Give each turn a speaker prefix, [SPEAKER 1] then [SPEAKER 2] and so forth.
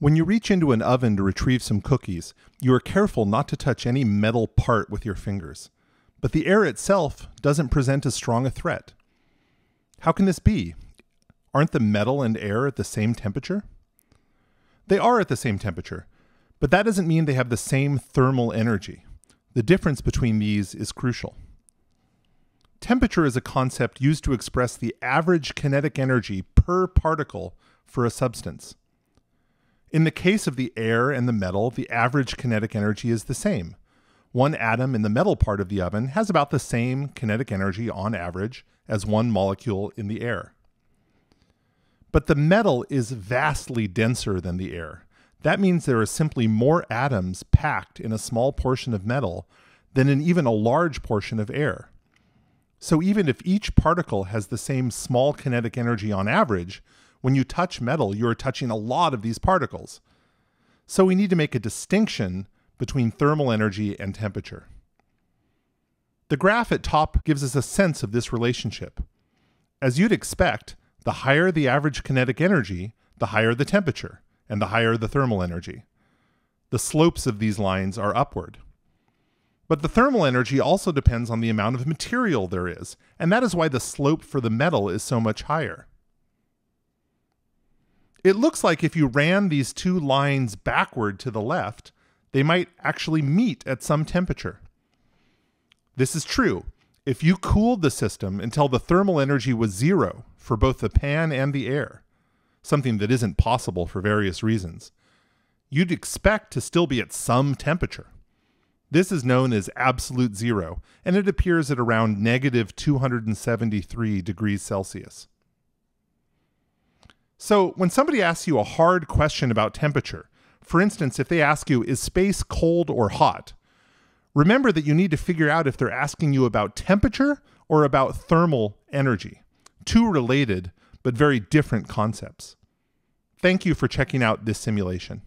[SPEAKER 1] When you reach into an oven to retrieve some cookies, you are careful not to touch any metal part with your fingers. But the air itself doesn't present as strong a threat. How can this be? Aren't the metal and air at the same temperature? They are at the same temperature, but that doesn't mean they have the same thermal energy. The difference between these is crucial. Temperature is a concept used to express the average kinetic energy per particle for a substance. In the case of the air and the metal, the average kinetic energy is the same. One atom in the metal part of the oven has about the same kinetic energy on average as one molecule in the air. But the metal is vastly denser than the air. That means there are simply more atoms packed in a small portion of metal than in even a large portion of air. So even if each particle has the same small kinetic energy on average, when you touch metal, you are touching a lot of these particles. So we need to make a distinction between thermal energy and temperature. The graph at top gives us a sense of this relationship. As you'd expect, the higher the average kinetic energy, the higher the temperature, and the higher the thermal energy. The slopes of these lines are upward. But the thermal energy also depends on the amount of material there is, and that is why the slope for the metal is so much higher. It looks like if you ran these two lines backward to the left, they might actually meet at some temperature. This is true. If you cooled the system until the thermal energy was zero for both the pan and the air, something that isn't possible for various reasons, you'd expect to still be at some temperature. This is known as absolute zero, and it appears at around negative 273 degrees Celsius. So, when somebody asks you a hard question about temperature, for instance, if they ask you, is space cold or hot? Remember that you need to figure out if they're asking you about temperature or about thermal energy. Two related, but very different concepts. Thank you for checking out this simulation.